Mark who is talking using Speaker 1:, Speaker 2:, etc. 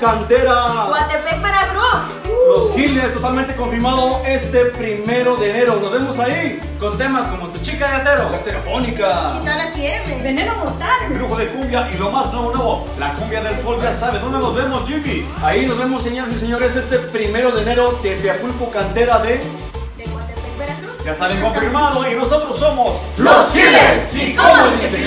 Speaker 1: Cantera.
Speaker 2: Coatepec, Veracruz.
Speaker 1: Los Giles totalmente confirmado este primero de enero. Nos vemos ahí.
Speaker 3: Con temas como Tu chica de acero.
Speaker 1: La telefónica.
Speaker 2: Gitana quiere, veneno mortal.
Speaker 3: Grupo de cumbia y lo más nuevo, nuevo. La cumbia del sol ya sabe. ¿Dónde nos vemos, Jimmy?
Speaker 1: Ahí nos vemos, señoras y señores, este primero de enero. Tepeaculco Cantera de...
Speaker 2: De Coatepec, Veracruz.
Speaker 3: Ya saben, confirmado. Y nosotros somos
Speaker 1: Los Giles.
Speaker 3: ¿Y cómo dice?